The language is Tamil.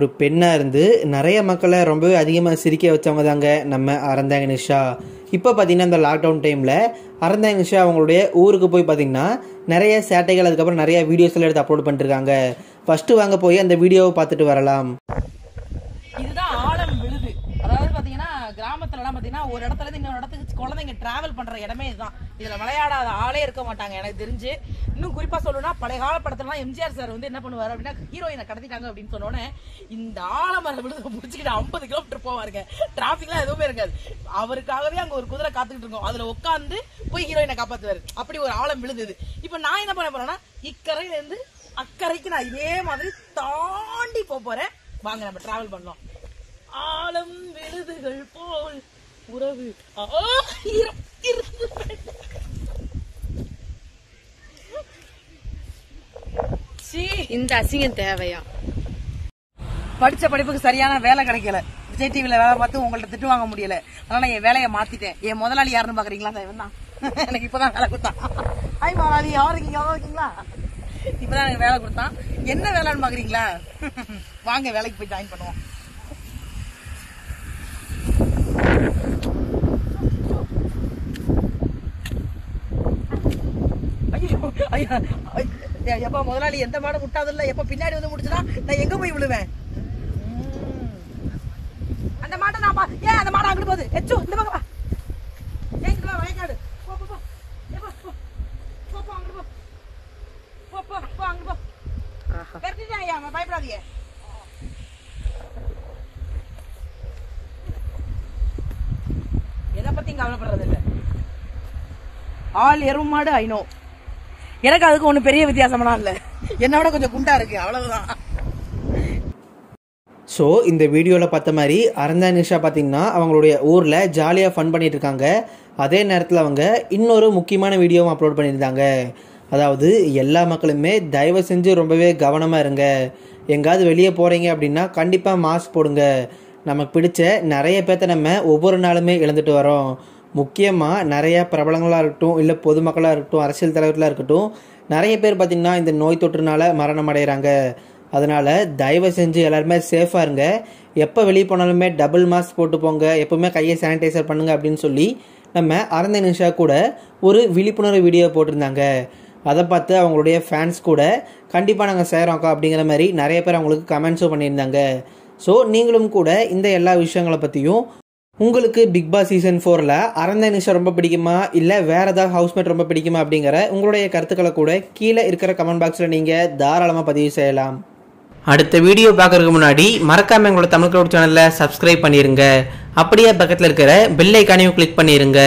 ஒரு பெண்ணாக இருந்து நிறைய மக்களை ரொம்பவே அதிகமாக சிரிக்க வச்சவங்க தாங்க நம்ம அறந்தாங்க நிஷா. இப்போ பார்த்தீங்கன்னா இந்த லாக்டவுன் டைமில் அறந்தாங்க நிஷா அவங்களுடைய ஊருக்கு போய் பார்த்தீங்கன்னா நிறைய சேட்டைகள் அதுக்கப்புறம் நிறைய வீடியோஸ்லாம் எடுத்து அப்லோட் பண்ணிருக்காங்க. ஃபஸ்ட்டு வாங்க போய் அந்த வீடியோவை பார்த்துட்டு வரலாம் இதுதான் ஆழம் விழுது அதாவது பாத்தீங்கன்னா பார்த்தீங்கன்னா ஒரு இடத்துல இருந்து இன்னொரு இடத்துக்கு குழந்தைங்க டிராவல் பண்ற இடமே இதுதான். இதுல விளையாடாத ஆளே இருக்க மாட்டாங்க எனக்கு தெரிஞ்சு. இன்னும் குறிப்பா சொல்லணும்னா பழைய கால படத்துலலாம் எம்ஜிஆர் சார் வந்து என்ன பண்ணுவாரு அப்படின்னா ஹீரோயினை கடத்திட்டாங்க அப்படின்னு சொன்னோடனே இந்த ஆலமரம் விழுந்து முடிச்சுக்கிட்டு ஐம்பது கிலோமீட்டர் போவாருங்க. டிராபிக்லாம் எதுவுமே இருக்காது. அவருக்காகவே அங்க ஒரு குதிரை காத்துக்கிட்டு இருக்கோம். அதுல உட்காந்து போய் ஹீரோயினை காப்பாத்துவாரு. அப்படி ஒரு ஆழம் விழுந்தது. இப்ப நான் என்ன பண்ண போறேன்னா இக்கரையில இருந்து அக்கறைக்கு நான் இதே மாதிரி தாண்டி போக போறேன். வாங்க நம்ம டிராவல் பண்ணலாம். ஆழம் விழுதுகள் போல் உறவு. இந்த அசிங்கம் தேவையா? படிச்ச படிப்புக்கு சரியான வேலை கிடைக்கல. விஜய் டிவில வேலை பார்த்து உங்கள்ட்ட திட்டு வாங்க முடியல. அதனால என் வேலையை மாத்திட்டேன். என் முதலாளி யாருன்னு பாக்குறீங்களா? இவன் தான் எனக்கு இப்பதான் வேலை கொடுத்தான். ஹாய் முதலாளி. யாரும் இருக்கீங்க? யாரும் இருக்கீங்களா? இப்பதான் எனக்கு வேலை கொடுத்தான். என்ன வேலைன்னு பாக்குறீங்களா? வாங்க வேலைக்கு போய் ஜாயின் பண்ணுவோம். ஐயோ எப்ப முதலாளி எந்த மாடு முட்டாது இல்ல எப்ப பின்னாடி வந்து முடிச்சுனா நான் எங்க போய் விழுவேன். அந்த மாட்டை நான் ஏன் அந்த மாடை அங்கிட்டு போகுது? எச்சு இந்த பக்கம் வா. ஏன் இங்கிட்டு வா வயக்காடு போ போ போ. ஏ, போ, போ. போ, போ, அங்கிட்டு போ. போ, போ, போ, அங்கிட்டு போ. விரட்டிட்டேன் ஐயா, பயப்படாதீங்க. கவலைப்படுறது இல்லை ஆள் எருமாடு ஐநோ எனக்கு அதுக்கு ஒன்றும் பெரிய வித்தியாசமெல்லாம் இல்ல. என்னோட கொஞ்சம் குண்டா இருக்கு அவ்வளவுதான். ஸோ இந்த வீடியோவில் பார்த்த மாதிரி அரந்தா நிஷா பார்த்தீங்கன்னா அவங்களுடைய ஊரில் ஜாலியாக ஃபன் பண்ணிட்டு இருக்காங்க. அதே நேரத்தில் அவங்க இன்னொரு முக்கியமான வீடியோவும் அப்லோட் பண்ணியிருந்தாங்க. அதாவது எல்லா மக்களுமே தயவு செஞ்சு ரொம்பவே கவனமாக இருங்க. எங்காவது வெளியே போகிறீங்க அப்படின்னா கண்டிப்பாக மாஸ்க் போடுங்க. நமக்கு பிடிச்ச நிறைய பேர்த்த நம்ம ஒவ்வொரு நாளுமே இழந்துட்டு வரோம். முக்கியமாக நிறைய பிரபலங்களாக இருக்கட்டும் இல்லை பொதுமக்களாக இருக்கட்டும் அரசியல் தலைவர்களாக இருக்கட்டும் நிறைய பேர் பார்த்திங்கன்னா இந்த நோய் தொற்றுனால மரணம் அடைகிறாங்க அதனால் தயவு செஞ்சு எல்லாருமே சேஃபாக இருங்க. எப்போ வெளியே போனாலுமே டபுள் மாஸ்க் போட்டு போங்க. எப்போவுமே கையை சானிடைசர் பண்ணுங்க அப்படின்னு சொல்லி நம்ம அரந்த நிஷா கூட ஒரு விழிப்புணர்வு வீடியோ போட்டிருந்தாங்க. அதை பார்த்து அவங்களுடைய ஃபேன்ஸ் கூட கண்டிப்பாக நாங்கள் செய்கிறோம்க்கா அப்படிங்கிற மாதிரி நிறைய பேர் அவங்களுக்கு கமெண்ட்ஸும் பண்ணியிருந்தாங்க. ஸோ நீங்களும் கூட இந்த எல்லா விஷயங்களை பற்றியும் உங்களுக்கு பிக் பாஸ் சீசன் ஃபோரில் அறந்த நிஷா ரொம்ப பிடிக்குமா? இல்லை வேற ஏதாவது ஹவுஸ்மேட் ரொம்ப பிடிக்குமா அப்படிங்கிற உங்களுடைய கருத்துக்களை கூட கீழே இருக்கிற கமெண்ட் பாக்ஸில் நீங்கள் தாராளமாக பதிவு செய்யலாம். அடுத்த வீடியோ பார்க்குறதுக்கு முன்னாடி மறக்காமல் எங்களோட தமிழ் க்ளவுட் சேனலில் சப்ஸ்கிரைப் பண்ணிடுங்க அப்படியே பக்கத்தில் இருக்கிற பெல் ஐக்கானையும் கிளிக் பண்ணிடுங்க